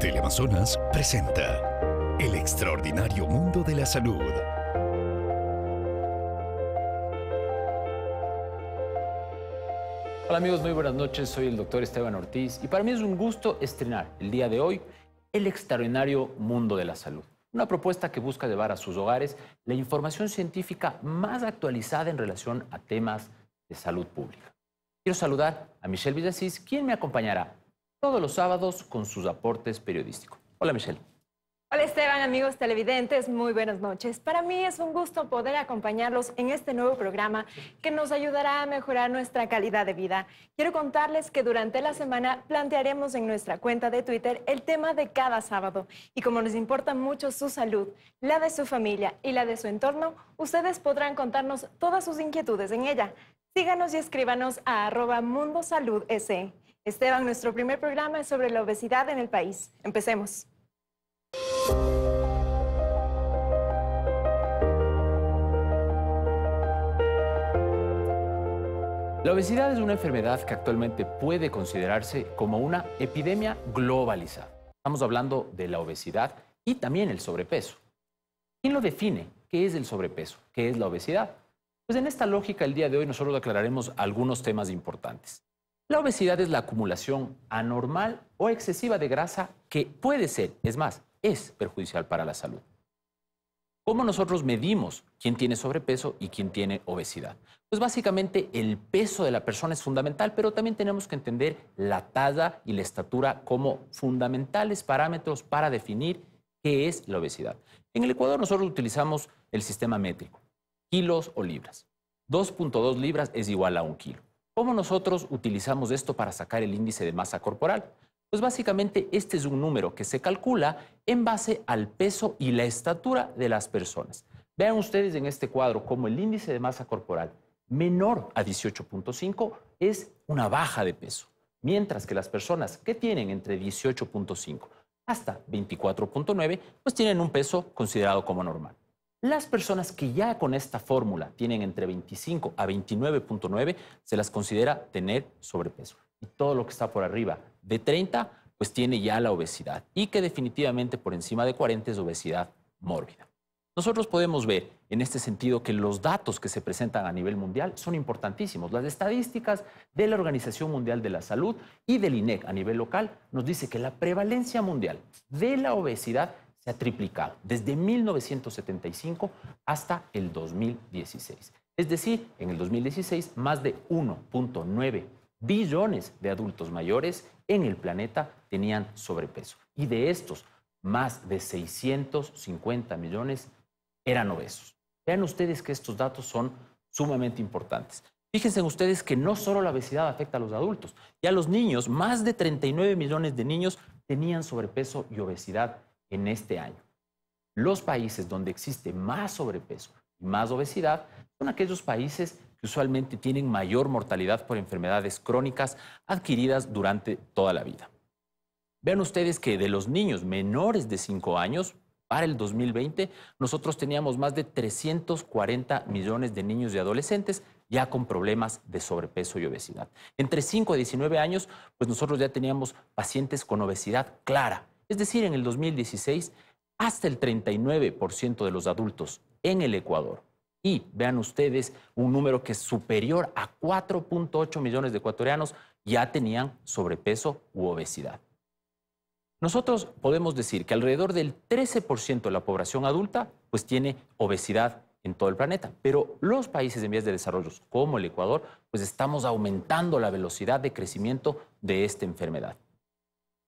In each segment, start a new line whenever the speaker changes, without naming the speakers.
Teleamazonas presenta El extraordinario mundo de la salud.
Hola amigos, muy buenas noches. Soy el doctor Esteban Ortiz y para mí es un gusto estrenar el día de hoy El extraordinario mundo de la salud. Una propuesta que busca llevar a sus hogares la información científica más actualizada en relación a temas de salud pública. Quiero saludar a Michelle Villasís, quien me acompañará todos los sábados con sus aportes periodísticos. Hola Michelle.
Hola Esteban, amigos televidentes, muy buenas noches. Para mí es un gusto poder acompañarlos en este nuevo programa que nos ayudará a mejorar nuestra calidad de vida. Quiero contarles que durante la semana plantearemos en nuestra cuenta de Twitter el tema de cada sábado y como nos importa mucho su salud, la de su familia y la de su entorno, ustedes podrán contarnos todas sus inquietudes en ella. Síganos y escríbanos a arroba. Esteban, nuestro primer programa es sobre la obesidad en el país. Empecemos.
La obesidad es una enfermedad que actualmente puede considerarse como una epidemia globalizada. Estamos hablando de la obesidad y también el sobrepeso. ¿Quién lo define? ¿Qué es el sobrepeso? ¿Qué es la obesidad? Pues en esta lógica, el día de hoy nosotros aclararemos algunos temas importantes. La obesidad es la acumulación anormal o excesiva de grasa que puede ser, es más, es perjudicial para la salud. ¿Cómo nosotros medimos quién tiene sobrepeso y quién tiene obesidad? Pues básicamente el peso de la persona es fundamental, pero también tenemos que entender la talla y la estatura como fundamentales parámetros para definir qué es la obesidad. En el Ecuador nosotros utilizamos el sistema métrico, kilos o libras. 2.2 libras es igual a un kilo. ¿Cómo nosotros utilizamos esto para sacar el índice de masa corporal? Pues básicamente este es un número que se calcula en base al peso y la estatura de las personas. Vean ustedes en este cuadro cómo el índice de masa corporal menor a 18.5 es una baja de peso, mientras que las personas que tienen entre 18.5 hasta 24.9 pues tienen un peso considerado como normal. Las personas que ya con esta fórmula tienen entre 25 a 29.9 se las considera tener sobrepeso. Y todo lo que está por arriba de 30 pues tiene ya la obesidad y que definitivamente por encima de 40 es obesidad mórbida. Nosotros podemos ver en este sentido que los datos que se presentan a nivel mundial son importantísimos. Las estadísticas de la Organización Mundial de la Salud y del INEC a nivel local nos dice que la prevalencia mundial de la obesidad ha triplicado desde 1975 hasta el 2016. Es decir, en el 2016 más de 1.9 billones de adultos mayores en el planeta tenían sobrepeso. Y de estos, más de 650 millones eran obesos. Vean ustedes que estos datos son sumamente importantes. Fíjense ustedes que no solo la obesidad afecta a los adultos, y a los niños, más de 39 millones de niños tenían sobrepeso y obesidad en este año. Los países donde existe más sobrepeso y más obesidad son aquellos países que usualmente tienen mayor mortalidad por enfermedades crónicas adquiridas durante toda la vida. Vean ustedes que de los niños menores de 5 años, para el 2020, nosotros teníamos más de 340 millones de niños y adolescentes ya con problemas de sobrepeso y obesidad. Entre 5 y 19 años, pues nosotros ya teníamos pacientes con obesidad clara, es decir, en el 2016, hasta el 39% de los adultos en el Ecuador. Y vean ustedes, un número que es superior a 4.8 millones de ecuatorianos ya tenían sobrepeso u obesidad. Nosotros podemos decir que alrededor del 13% de la población adulta pues tiene obesidad en todo el planeta, pero los países en vías de desarrollo como el Ecuador pues estamos aumentando la velocidad de crecimiento de esta enfermedad.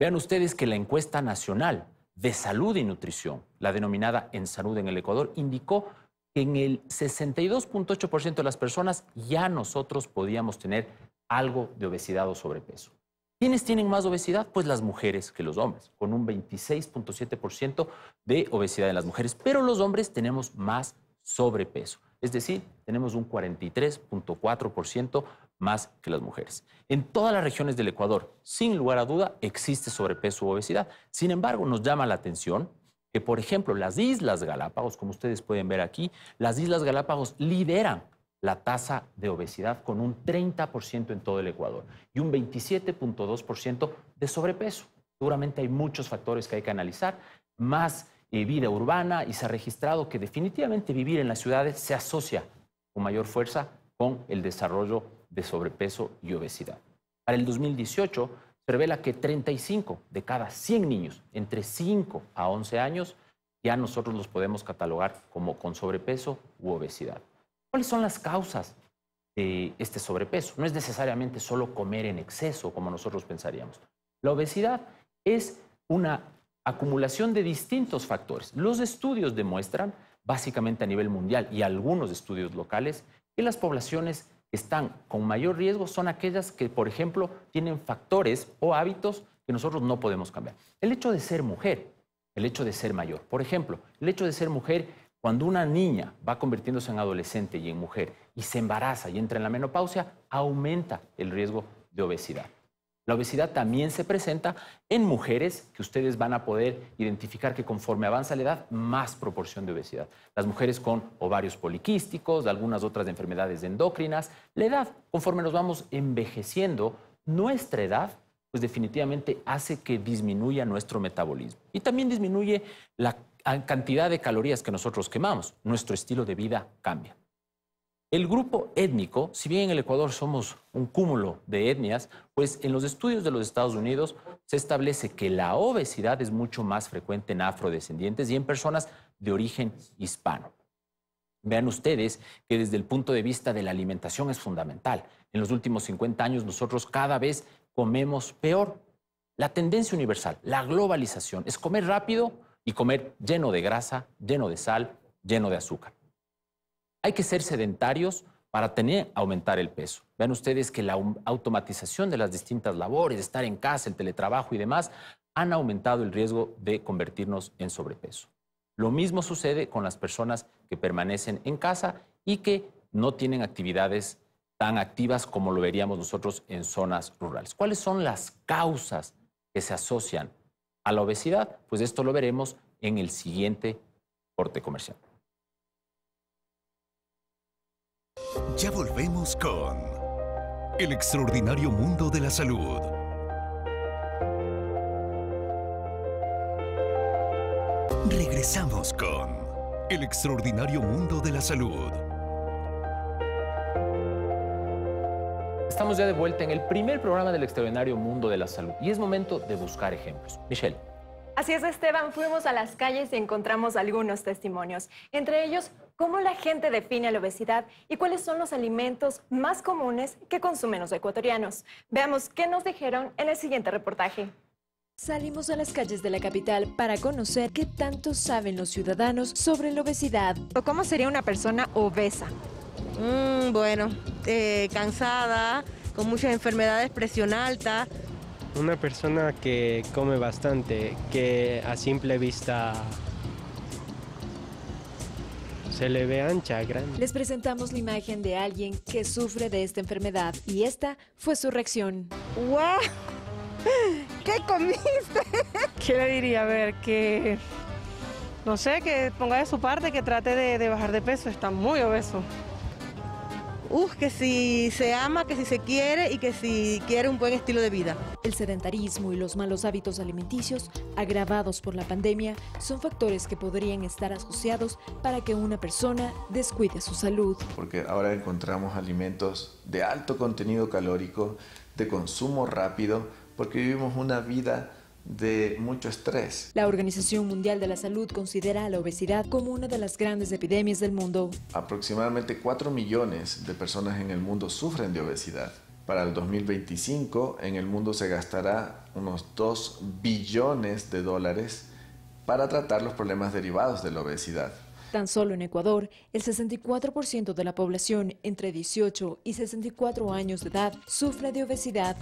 Vean ustedes que la encuesta nacional de salud y nutrición, la denominada En Salud en el Ecuador, indicó que en el 62.8% de las personas ya nosotros podíamos tener algo de obesidad o sobrepeso. ¿Quiénes tienen más obesidad? Pues las mujeres que los hombres, con un 26.7% de obesidad en las mujeres, pero los hombres tenemos más sobrepeso, es decir, tenemos un 43.4% más que las mujeres. En todas las regiones del Ecuador, sin lugar a duda, existe sobrepeso u obesidad. Sin embargo, nos llama la atención que, por ejemplo, las Islas Galápagos, como ustedes pueden ver aquí, las Islas Galápagos lideran la tasa de obesidad con un 30% en todo el Ecuador y un 27.2% de sobrepeso. Seguramente hay muchos factores que hay que analizar, más eh, vida urbana y se ha registrado que definitivamente vivir en las ciudades se asocia con mayor fuerza con el desarrollo de sobrepeso y obesidad. Para el 2018 se revela que 35 de cada 100 niños entre 5 a 11 años ya nosotros los podemos catalogar como con sobrepeso u obesidad. ¿Cuáles son las causas de este sobrepeso? No es necesariamente solo comer en exceso como nosotros pensaríamos. La obesidad es una acumulación de distintos factores. Los estudios demuestran, básicamente a nivel mundial y algunos estudios locales, que las poblaciones están con mayor riesgo son aquellas que, por ejemplo, tienen factores o hábitos que nosotros no podemos cambiar. El hecho de ser mujer, el hecho de ser mayor. Por ejemplo, el hecho de ser mujer, cuando una niña va convirtiéndose en adolescente y en mujer y se embaraza y entra en la menopausia, aumenta el riesgo de obesidad. La obesidad también se presenta en mujeres que ustedes van a poder identificar que conforme avanza la edad, más proporción de obesidad. Las mujeres con ovarios poliquísticos, algunas otras enfermedades endocrinas. La edad, conforme nos vamos envejeciendo, nuestra edad, pues definitivamente hace que disminuya nuestro metabolismo. Y también disminuye la cantidad de calorías que nosotros quemamos. Nuestro estilo de vida cambia. El grupo étnico, si bien en el Ecuador somos un cúmulo de etnias, pues en los estudios de los Estados Unidos se establece que la obesidad es mucho más frecuente en afrodescendientes y en personas de origen hispano. Vean ustedes que desde el punto de vista de la alimentación es fundamental. En los últimos 50 años nosotros cada vez comemos peor. La tendencia universal, la globalización, es comer rápido y comer lleno de grasa, lleno de sal, lleno de azúcar. Hay que ser sedentarios para tener, aumentar el peso. Vean ustedes que la automatización de las distintas labores, estar en casa, el teletrabajo y demás, han aumentado el riesgo de convertirnos en sobrepeso. Lo mismo sucede con las personas que permanecen en casa y que no tienen actividades tan activas como lo veríamos nosotros en zonas rurales. ¿Cuáles son las causas que se asocian a la obesidad? Pues esto lo veremos en el siguiente corte comercial.
Ya volvemos con El extraordinario mundo de la salud. Regresamos con El extraordinario mundo de la salud.
Estamos ya de vuelta en el primer programa del extraordinario mundo de la salud y es momento de buscar ejemplos. Michelle.
Así es, Esteban, fuimos a las calles y encontramos algunos testimonios, entre ellos cómo la gente define la obesidad y cuáles son los alimentos más comunes que consumen los ecuatorianos. Veamos qué nos dijeron en el siguiente reportaje.
Salimos a las calles de la capital para conocer qué tanto saben los ciudadanos sobre la obesidad.
¿Cómo sería una persona obesa?
Mm, bueno, eh, cansada, con muchas enfermedades, presión alta.
Una persona que come bastante, que a simple vista se le ve ancha, grande.
Les presentamos la imagen de alguien que sufre de esta enfermedad y esta fue su reacción.
¡Wow! ¿Qué comiste?
¿Qué le diría? A ver, que... No sé, que ponga de su parte, que trate de, de bajar de peso. Está muy obeso.
Uf, que si se ama, que si se quiere y que si quiere un buen estilo de vida.
El sedentarismo y los malos hábitos alimenticios, agravados por la pandemia, son factores que podrían estar asociados para que una persona descuide su salud.
Porque ahora encontramos alimentos de alto contenido calórico, de consumo rápido, porque vivimos una vida de mucho estrés.
La Organización Mundial de la Salud considera la obesidad como una de las grandes epidemias del mundo.
Aproximadamente 4 millones de personas en el mundo sufren de obesidad. Para el 2025 en el mundo se gastará unos 2 billones de dólares para tratar los problemas derivados de la obesidad.
Tan solo en Ecuador, el 64% de la población entre 18 y 64 años de edad sufre de obesidad.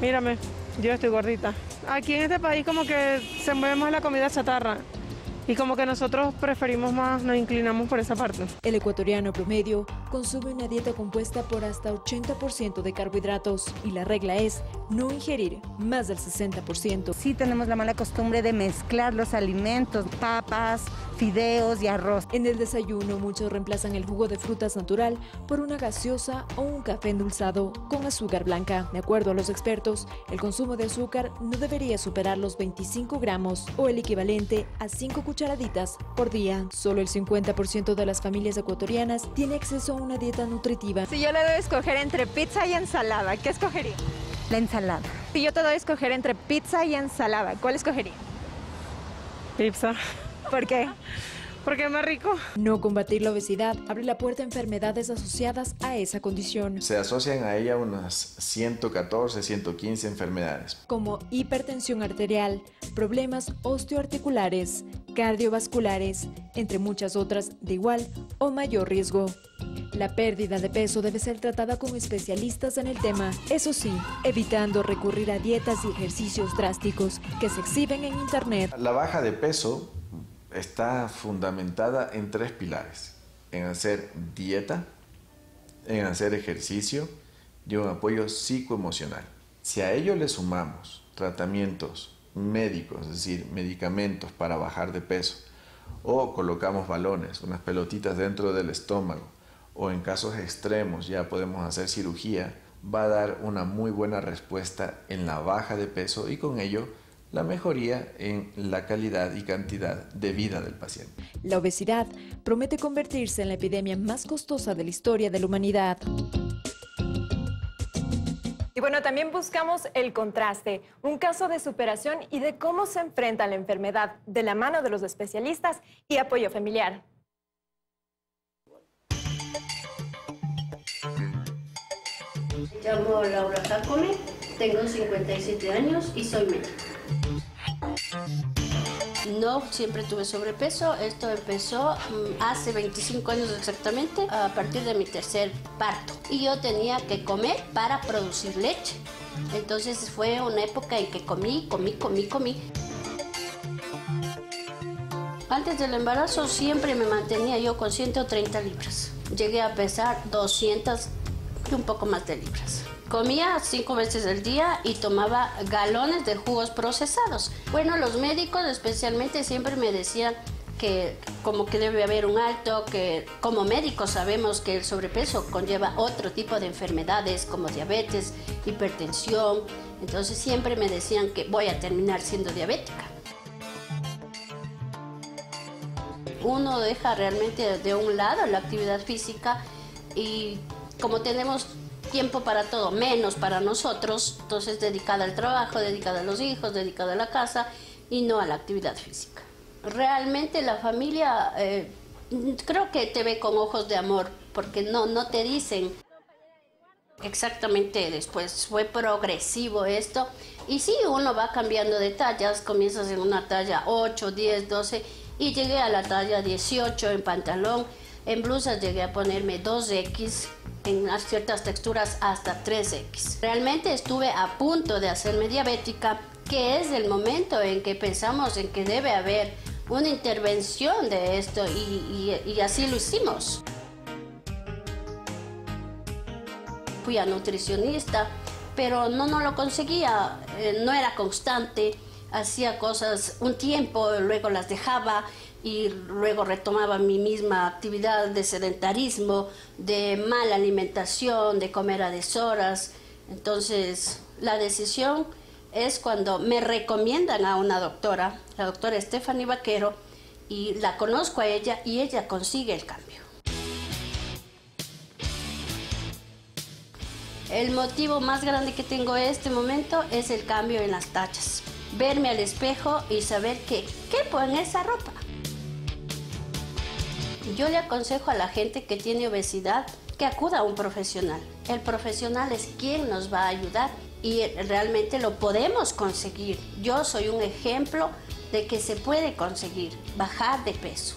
Mírame, yo estoy gordita. Aquí en este país como que se mueve más la comida chatarra y como que nosotros preferimos más, nos inclinamos por esa parte.
El ecuatoriano promedio consume una dieta compuesta por hasta 80% de carbohidratos y la regla es no ingerir más del 60%.
Sí tenemos la mala costumbre de mezclar los alimentos, papas,
fideos y arroz.
En el desayuno muchos reemplazan el jugo de frutas natural por una gaseosa o un café endulzado con azúcar blanca. De acuerdo a los expertos, el consumo de azúcar no debería superar los 25 gramos o el equivalente a 5 cucharaditas por día. Solo el 50% de las familias ecuatorianas tiene acceso a una dieta nutritiva.
Si yo le doy a escoger entre pizza y ensalada, ¿qué escogería?
La ensalada.
Si yo te doy a escoger entre pizza y ensalada, ¿cuál escogería?
Pizza.
¿Por qué?
Porque es más rico.
No combatir la obesidad abre la puerta a enfermedades asociadas a esa condición,
Se asocian a ella unas 114, 115 enfermedades.
como hipertensión arterial, problemas osteoarticulares, cardiovasculares, entre muchas otras de igual o mayor riesgo. La pérdida de peso debe ser tratada con especialistas en el tema, eso sí, evitando recurrir a dietas y ejercicios drásticos que se exhiben en Internet.
La baja de peso está fundamentada en tres pilares. En hacer dieta, en hacer ejercicio y un apoyo psicoemocional. Si a ello le sumamos tratamientos médicos, es decir, medicamentos para bajar de peso, o colocamos balones, unas pelotitas dentro del estómago, o en casos extremos ya podemos hacer cirugía, va a dar una muy buena respuesta en la baja de peso y con ello la mejoría en la calidad y cantidad de vida del paciente.
La obesidad promete convertirse en la epidemia más costosa de la historia de la humanidad.
Y bueno, también buscamos el contraste, un caso de superación y de cómo se enfrenta la enfermedad de la mano de los especialistas y apoyo familiar.
Me llamo Laura Jacome, tengo 57 años y soy médico. No siempre tuve sobrepeso, esto empezó mm, hace 25 años exactamente, a partir de mi tercer parto. Y yo tenía que comer para producir leche. Entonces fue una época en que comí, comí, comí, comí. Antes del embarazo siempre me mantenía yo con 130 libras. Llegué a pesar 200 un poco más de libras. Comía cinco veces al día y tomaba galones de jugos procesados. Bueno, los médicos especialmente siempre me decían que como que debe haber un alto, que como médicos sabemos que el sobrepeso conlleva otro tipo de enfermedades como diabetes, hipertensión. Entonces siempre me decían que voy a terminar siendo diabética. Uno deja realmente de un lado la actividad física y como tenemos tiempo para todo, menos para nosotros, entonces dedicada al trabajo, dedicada a los hijos, dedicada a la casa y no a la actividad física. Realmente la familia eh, creo que te ve con ojos de amor, porque no, no te dicen exactamente después, fue progresivo esto. Y sí, uno va cambiando de tallas, comienzas en una talla 8, 10, 12 y llegué a la talla 18 en pantalón. En blusas llegué a ponerme 2X, en las ciertas texturas hasta 3X. Realmente estuve a punto de hacerme diabética, que es el momento en que pensamos en que debe haber una intervención de esto y, y- y así lo hicimos. Fui a nutricionista, pero no, no lo conseguía, eh, no era constante, hacía cosas un tiempo, luego las dejaba y luego retomaba mi misma actividad de sedentarismo, de mala alimentación, de comer a deshoras. Entonces, la decisión es cuando me recomiendan a una doctora, la doctora Stephanie Vaquero, y la conozco a ella y ella consigue el cambio. El motivo más grande que tengo en este momento es el cambio en las tallas. Verme al espejo y saber que quepo en esa ropa. Yo le aconsejo a la gente que tiene obesidad que acuda a un profesional. El profesional es quien nos va a ayudar y realmente lo podemos conseguir. Yo soy un ejemplo de que se puede conseguir bajar de peso.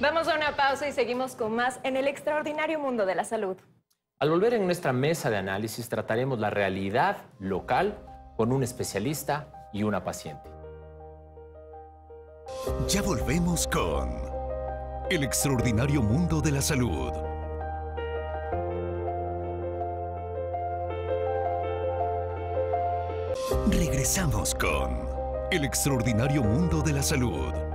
Vamos a una pausa y seguimos con más en el extraordinario mundo de la salud.
Al volver en nuestra mesa de análisis trataremos la realidad local con un especialista y una paciente.
Ya volvemos con El extraordinario mundo de la salud. Regresamos con El extraordinario mundo de la salud.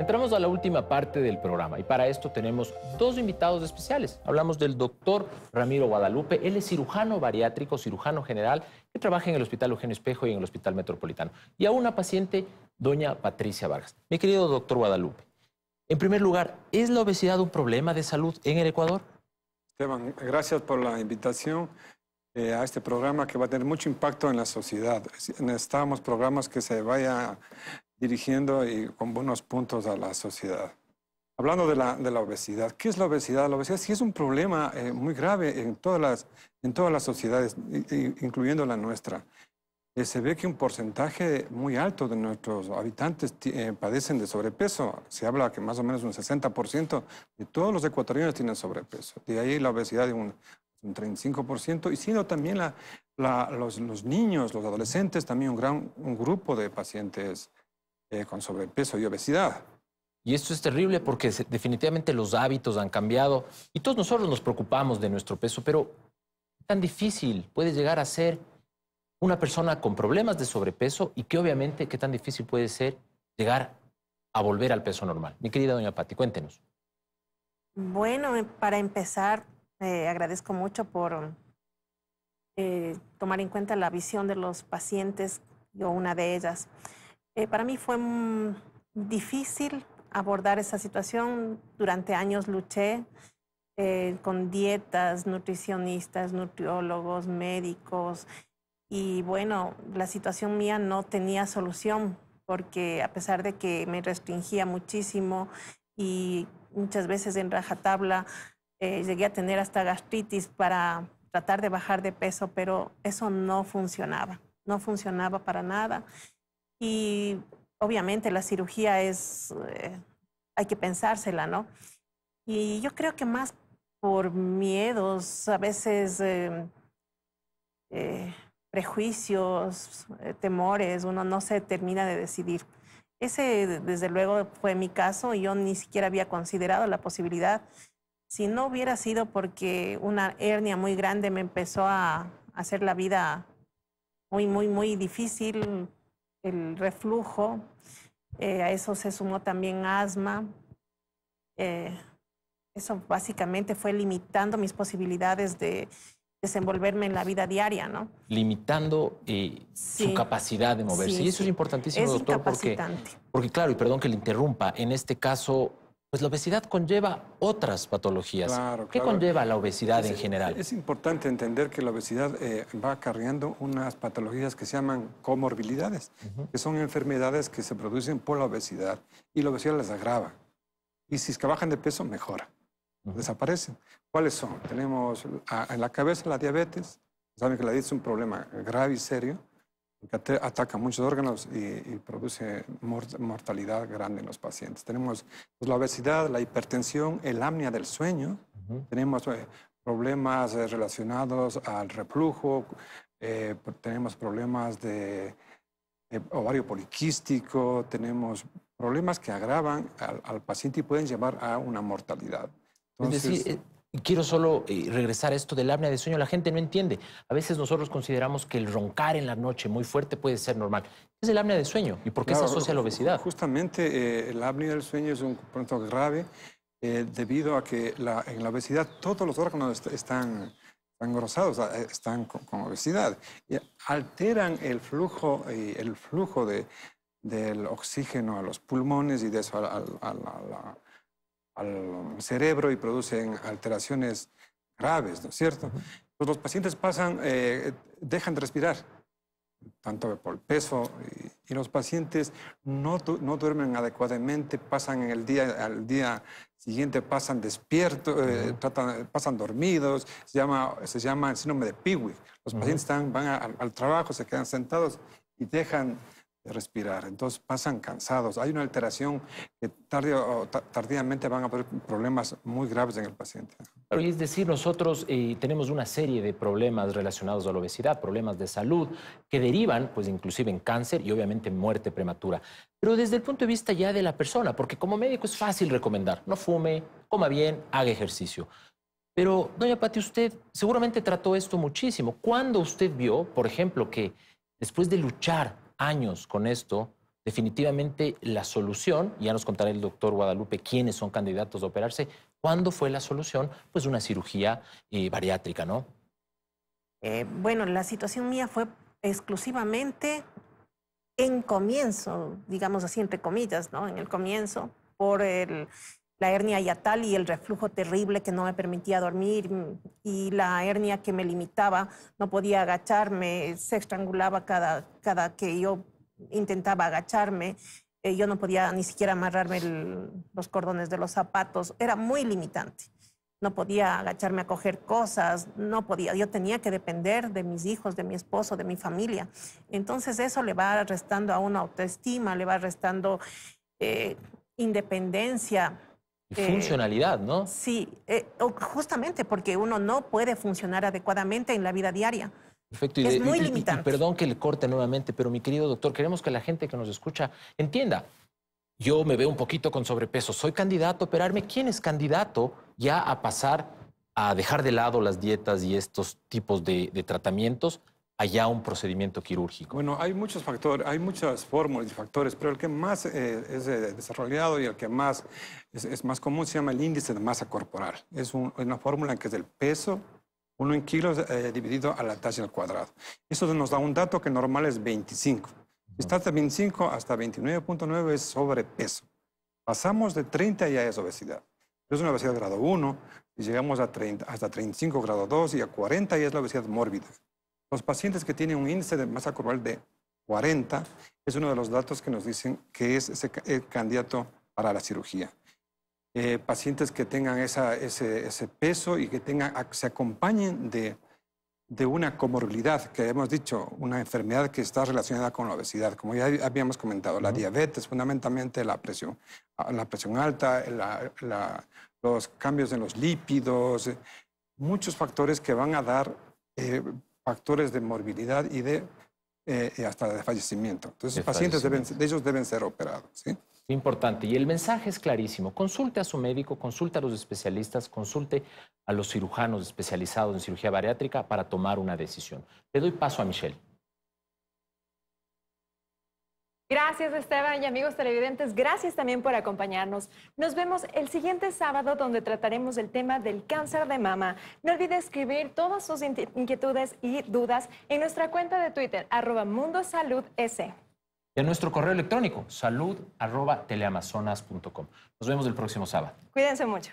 Entramos a la última parte del programa y para esto tenemos dos invitados especiales. Hablamos del doctor Ramiro Guadalupe. Él es cirujano bariátrico, cirujano general, que trabaja en el Hospital Eugenio Espejo y en el Hospital Metropolitano. Y a una paciente, doña Patricia Vargas. Mi querido doctor Guadalupe, en primer lugar, ¿es la obesidad un problema de salud en el Ecuador?
Esteban, gracias por la invitación eh, a este programa que va a tener mucho impacto en la sociedad. Necesitamos programas que se vayan dirigiendo y con buenos puntos a la sociedad. Hablando de la, de la obesidad, ¿qué es la obesidad? La obesidad sí es un problema eh, muy grave en todas las, en todas las sociedades, incluyendo la nuestra. Eh, se ve que un porcentaje muy alto de nuestros habitantes eh, padecen de sobrepeso. Se habla que más o menos un 60% de todos los ecuatorianos tienen sobrepeso. De ahí la obesidad de un, un 35%, y sino también la, los, los, niños, los adolescentes, también un gran un grupo de pacientes eh, con sobrepeso y obesidad.
Y esto es terrible porque definitivamente los hábitos han cambiado y todos nosotros nos preocupamos de nuestro peso, pero tan difícil puede llegar a ser una persona con problemas de sobrepeso y que obviamente qué tan difícil puede ser llegar a volver al peso normal. Mi querida doña Patti, cuéntenos.
Bueno, eh, para empezar, eh, agradezco mucho por tomar en cuenta la visión de los pacientes, yo una de ellas. Eh, para mí fue difícil abordar esa situación. Durante años luché eh, con dietas, nutricionistas, nutriólogos, médicos. Y bueno, la situación mía no tenía solución porque a pesar de que me restringía muchísimo y muchas veces en rajatabla eh, llegué a tener hasta gastritis para tratar de bajar de peso, pero eso no funcionaba, no funcionaba para nada. Y obviamente la cirugía es, eh, hay que pensársela, ¿no? Y yo creo que más por miedos, a veces eh, eh, prejuicios, temores, uno no se termina de decidir. Ese, desde luego, fue mi caso y yo ni siquiera había considerado la posibilidad. Si no hubiera sido porque una hernia muy grande me empezó a hacer la vida muy, muy, muy difícil, el reflujo, eh, a eso se sumó también asma. Eh, eso básicamente fue limitando mis posibilidades de desenvolverme en la vida diaria, ¿no?
Limitando eh, su capacidad de moverse. y eso es importantísimo, doctor, porque, porque claro, y perdón que le interrumpa, en este caso pues la obesidad conlleva otras patologías. ¿Qué conlleva la obesidad en general?
Es importante entender que la obesidad eh, va acarreando unas patologías que se llaman comorbilidades, que son enfermedades que se producen por la obesidad y la obesidad las agrava. Y si es que bajan de peso, mejora. Desaparecen. ¿Cuáles son? Tenemos en la cabeza la diabetes. Saben que la diabetes es un problema grave y serio que ataca muchos órganos y, produce mortalidad grande en los pacientes. Tenemos pues, la obesidad, la hipertensión, el apnea del sueño, tenemos eh, problemas eh, relacionados al reflujo, eh, tenemos problemas de ovario poliquístico, tenemos problemas que agravan al, paciente y pueden llevar a una mortalidad.
Entonces, quiero solo eh, regresar a esto del apnea de sueño. La gente no entiende. A veces nosotros consideramos que el roncar en la noche muy fuerte puede ser normal. ¿Qué es el apnea de sueño y por qué se asocia a la obesidad?
Justamente eh, el apnea del sueño es un punto grave eh, debido a que en la obesidad todos los órganos están, engrosados, están con, obesidad. Y alteran el flujo, el flujo de, del oxígeno a los pulmones y de eso a la al cerebro y producen alteraciones graves, ¿no es cierto? Pues los pacientes pasan, eh, dejan de respirar, tanto por el peso, y, los pacientes no, no, duermen adecuadamente, pasan el día, al día siguiente pasan despiertos, eh, pasan dormidos, se llama, se llama el síndrome de Piwi. Los pacientes están, van al trabajo, se quedan sentados y dejan de respirar. Entonces pasan cansados. Hay una alteración que tarde o tardíamente van a haber problemas muy graves en el paciente.
es decir, nosotros eh, tenemos una serie de problemas relacionados a la obesidad, problemas de salud que derivan, pues inclusive en cáncer y obviamente muerte prematura. Pero desde el punto de vista ya de la persona, porque como médico es fácil recomendar, no fume, coma bien, haga ejercicio. Pero, doña Pati, usted seguramente trató esto muchísimo. ¿Cuándo usted vio, por ejemplo, que después de luchar años con esto, definitivamente la solución, ya nos contará el doctor Guadalupe quiénes son candidatos a operarse, ¿cuándo fue la solución? Pues una cirugía eh, bariátrica, ¿no?
Eh, bueno, la situación mía fue exclusivamente en comienzo, digamos así, entre comillas, ¿no? En el comienzo, por la hernia yatal y el reflujo terrible que no me permitía dormir y la hernia que me limitaba, no podía agacharme, se estrangulaba cada, cada que yo intentaba agacharme, eh, yo no podía ni siquiera amarrarme los cordones de los zapatos, era muy limitante no podía agacharme a coger cosas, no podía, yo tenía que depender de mis hijos, de mi esposo, de mi familia. Entonces eso le va restando a una autoestima, le va restando eh, independencia.
Y funcionalidad, ¿no?
Sí, eh, justamente porque uno no puede funcionar adecuadamente en la vida diaria.
Perfecto.
es muy limitante.
perdón que le corte nuevamente, pero mi querido doctor, queremos que la gente que nos escucha entienda yo me veo un poquito con sobrepeso, soy candidato a operarme. ¿Quién es candidato ya a pasar a dejar de lado las dietas y estos tipos de, tratamientos allá un procedimiento quirúrgico?
Bueno, hay muchos factores, hay muchas fórmulas y factores, pero el que más eh, es eh, desarrollado y el que más es, más común se llama el índice de masa corporal. Es, una fórmula que es el peso, uno en kilos eh, dividido a la tasa al cuadrado. Eso nos da un dato que normal es 25. Está de 25 hasta 29.9 es sobrepeso. Pasamos de 30 ya es obesidad. Es una obesidad grado 1 y llegamos a 30, hasta 35 grado 2 y a 40 ya es la obesidad mórbida. Los pacientes que tienen un índice de masa corporal de 40 es uno de los datos que nos dicen que es ese candidato para la cirugía. Eh, pacientes que tengan ese, ese, peso y que tengan, se acompañen de de una comorbilidad que hemos dicho, una enfermedad que está relacionada con la obesidad, como ya habíamos comentado, la diabetes, fundamentalmente la presión, la presión alta, los cambios en los lípidos, muchos factores que van a dar eh, factores de morbilidad y de eh, hasta de fallecimiento. Entonces, los pacientes deben, de ellos deben ser operados. ¿sí?
Importante. Y el mensaje es clarísimo. Consulte a su médico, consulte a los especialistas, consulte a los cirujanos especializados en cirugía bariátrica para tomar una decisión. Le doy paso a Michelle.
Gracias Esteban y amigos televidentes, gracias también por acompañarnos. Nos vemos el siguiente sábado donde trataremos el tema del cáncer de mama. No olvide escribir todas sus inquietudes y dudas en nuestra cuenta de Twitter, arroba mundosaludS
en nuestro correo electrónico, salud.teleamazonas.com. Nos vemos el próximo sábado.
Cuídense mucho.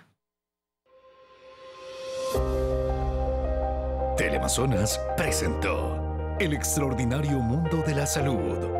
Teleamazonas presentó El extraordinario mundo de la salud